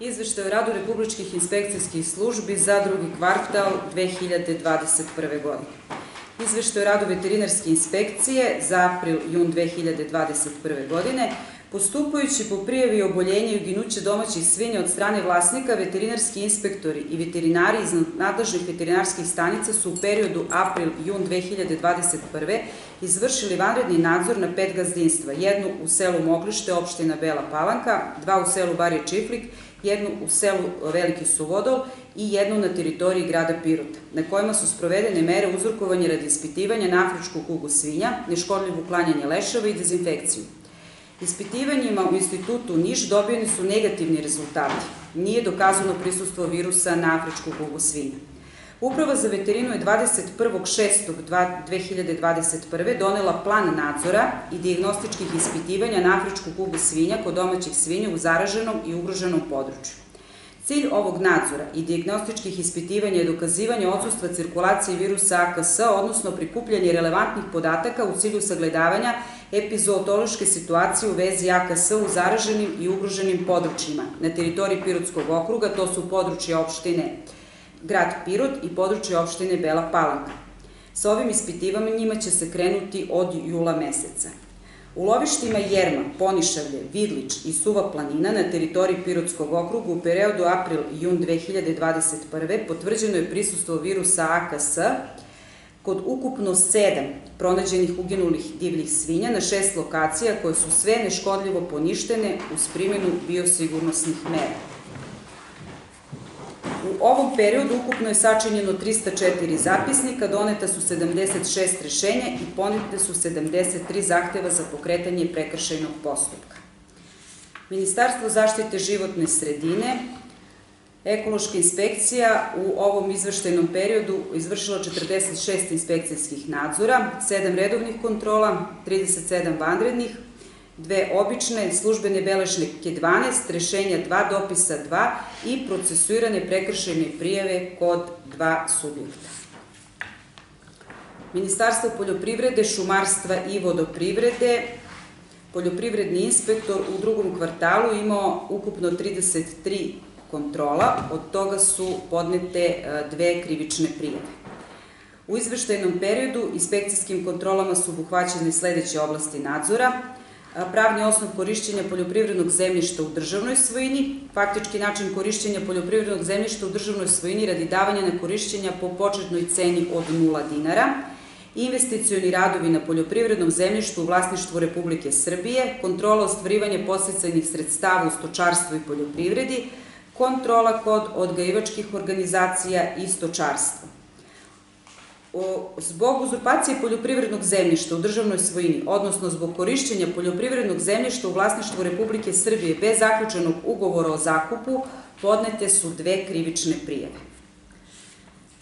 Izveštaj o radu republičkih inspekcijskih službi za drugi kvartal 2021. godine. Izveštaj o radu veterinarske inspekcije za april-jun 2021. godine Postupajući po prijavi oboljenja i uginuće domaćih svinja od strane vlasnika, veterinarski inspektori i veterinari iz nadležnih veterinarskih stanica su u periodu april-jun 2021. izvršili vanredni nadzor na pet gazdinstva, jednu u selu Moglište, opština Bela Palanka, dva u selu Barje Čiflik, jednu u selu Veliki Suvodol i jednu na teritoriji grada Pirota, na kojima su sprovedene mere uzrokovanja radi ispitivanja na afričku kugu svinja, neškodljivo uklanjanje leševa i dezinfekciju. Ispitivanjima u institutu Niš dobijeni su negativni rezultati. Nije dokazano prisustvo virusa na afričku kugu svinja. Uprava za veterinu je 21.6.2021. donela plan nadzora i diagnostičkih ispitivanja na afričku kugu svinja kod domaćih svinja u zaraženom i ugroženom području. Cilj ovog nadzora i diagnostičkih ispitivanja je dokazivanje odsustva cirkulacije virusa AKS, odnosno prikupljanje relevantnih podataka u cilju sagledavanja epizootološke situacije u vezi AKS u zaraženim i ugroženim područjima na teritoriji Pirotskog okruga, to su područje opštine grad Pirot i područje opštine Bela Palanka. Sa ovim ispitivanjima će se krenuti od jula meseca. U lovištima Jerma, Ponišavlje, Vidlić i Suva planina na teritoriji Pirotskog okruga u periodu april-jun 2021. potvrđeno je prisustvo virusa AKS kod ukupno sedam pronađenih uginulih divljih svinja na šest lokacija koje su sve neškodljivo poništene uz primjenu biosigurnosnih mera. Ovom periodu ukupno je sačinjeno 304 zapisnika, doneta su 76 rešenja i ponete su 73 zahteva za pokretanje prekršajnog postupka. Ministarstvo zaštite životne sredine Ekološka inspekcija u ovom izvrštajnom periodu izvršila 46 inspekcijskih nadzora, 7 redovnih kontrola, 37 vanrednih, dve obične, službene beležnike 12, rešenja 2, dopisa 2 i procesuirane prekršajne prijave kod dva subjekta. Ministarstvo poljoprivrede, šumarstva i vodoprivrede, poljoprivredni inspektor u drugom kvartalu imao ukupno 33 kontrola, od toga su podnete e, dve krivične prijeve. U izveštajnom periodu inspekcijskim kontrolama su obuhvaćene sledeće oblasti nadzora, pravni osnov korišćenja poljoprivrednog zemljišta u državnoj svojini, faktički način korišćenja poljoprivrednog zemljišta u državnoj svojini radi davanja na korišćenja po početnoj ceni od 0 dinara, investicioni radovi na poljoprivrednom zemljištu u vlasništvu Republike Srbije, kontrola ostvarivanja poslicajnih sredstava u stočarstvu i poljoprivredi, kontrola kod odgajivačkih organizacija i stočarstva. Zbog uzurpacije poljoprivrednog zemljišta u državnoj svojini, odnosno zbog korišćenja poljoprivrednog zemljišta u vlasništvu Republike Srbije bez zaključenog ugovora o zakupu, podnete su dve krivične prijeve.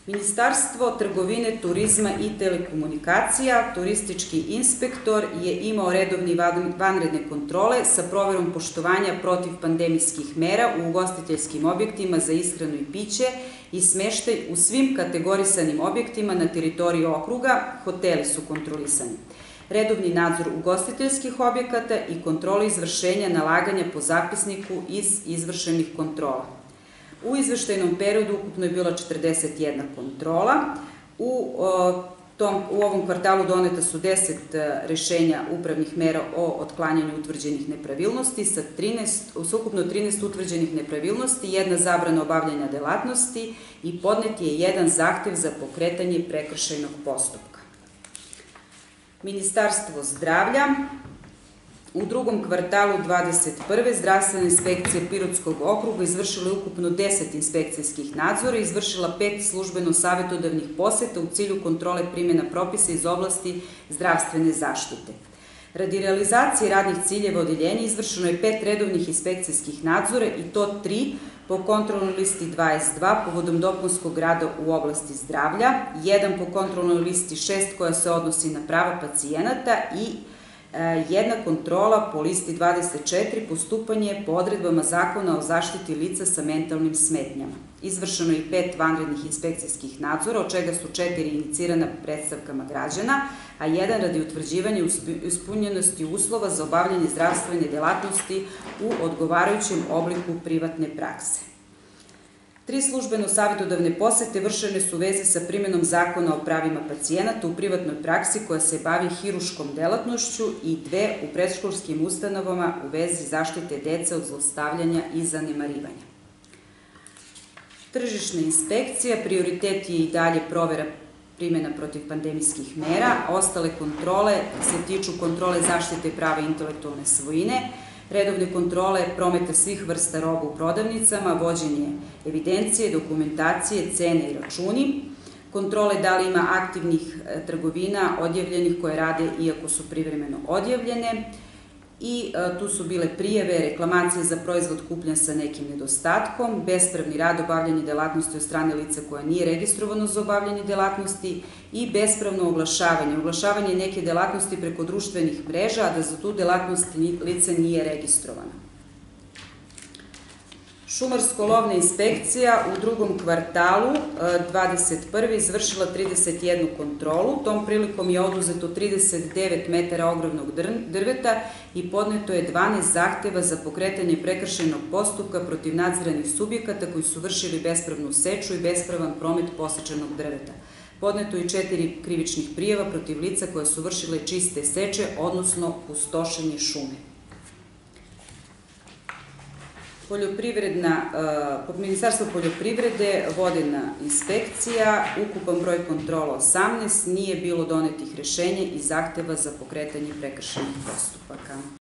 Ministarstvo trgovine, turizma i telekomunikacija, turistički inspektor je imao redovni vanredne kontrole sa proverom poštovanja protiv pandemijskih mera u ugostiteljskim objektima za ishranu i piće i smeštaj u svim kategorisanim objektima na teritoriji okruga, hoteli su kontrolisani. Redovni nadzor ugostiteljskih objekata i kontrole izvršenja nalaganja po zapisniku iz izvršenih kontrola. U izveštajnom periodu ukupno je bila 41 kontrola. U, u ovom kvartalu doneta su 10 e, rešenja upravnih mera o otklanjanju utvrđenih nepravilnosti sa, 13, sa ukupno 13 utvrđenih nepravilnosti, jedna zabrana obavljanja delatnosti i podnet je jedan zahtev za pokretanje prekršajnog postupka. Ministarstvo zdravlja U drugom kvartalu 21. zdravstvena inspekcija Pirotskog okruga izvršila ukupno 10 inspekcijskih nadzora i izvršila pet službeno savjetodavnih poseta u cilju kontrole primjena propisa iz oblasti zdravstvene zaštite. Radi realizacije radnih ciljeva odeljenja izvršeno je pet redovnih inspekcijskih nadzora i to tri po kontrolnoj listi 22 povodom dopunskog rada u oblasti zdravlja, jedan po kontrolnoj listi 6 koja se odnosi na prava pacijenata i E, jedna kontrola po listi 24, postupanje po odredbama zakona o zaštiti lica sa mentalnim smetnjama. Izvršeno je pet vanrednih inspekcijskih nadzora, od čega su četiri inicirana predstavkama građana, a jedan radi utvrđivanja ispunjenosti uslova za obavljanje zdravstvene delatnosti u odgovarajućem obliku privatne prakse. Tri službeno savjetodavne posete vršene su u vezi sa primjenom zakona o pravima pacijenata u privatnoj praksi koja se bavi hiruškom delatnošću i dve u predškolskim ustanovama u vezi zaštite dece od zlostavljanja i zanemarivanja. Tržišna inspekcija, prioritet je i dalje provera primjena protiv pandemijskih mera, ostale kontrole se tiču kontrole zaštite prava intelektualne svojine, redovne kontrole prometa svih vrsta roba u prodavnicama, vođenje evidencije, dokumentacije, cene i računi, kontrole da li ima aktivnih e, trgovina odjavljenih koje rade iako su privremeno odjavljene, i e, tu su bile prijeve, reklamacije za proizvod kupljen sa nekim nedostatkom, bespravni rad obavljanje delatnosti od strane lica koja nije registrovano za obavljanje delatnosti i bespravno oglašavanje, oglašavanje neke delatnosti preko društvenih mreža, a da za tu delatnost lice nije registrovano. Šumarsko-lovna inspekcija u drugom kvartalu 21. E, izvršila 31 kontrolu. Tom prilikom je oduzeto 39 metara ogromnog drveta i podneto je 12 zahteva za pokretanje prekršenog postupka protiv nadziranih subjekata koji su vršili bespravnu seču i bespravan promet posečenog drveta. Podneto je četiri krivičnih prijeva protiv lica koje su vršile čiste seče, odnosno pustošenje šume. Poljoprivredna, uh, Ministarstvo poljoprivrede, vodena inspekcija, ukupan broj kontrola 18, nije bilo donetih rešenja i zahteva za pokretanje prekršenih postupaka.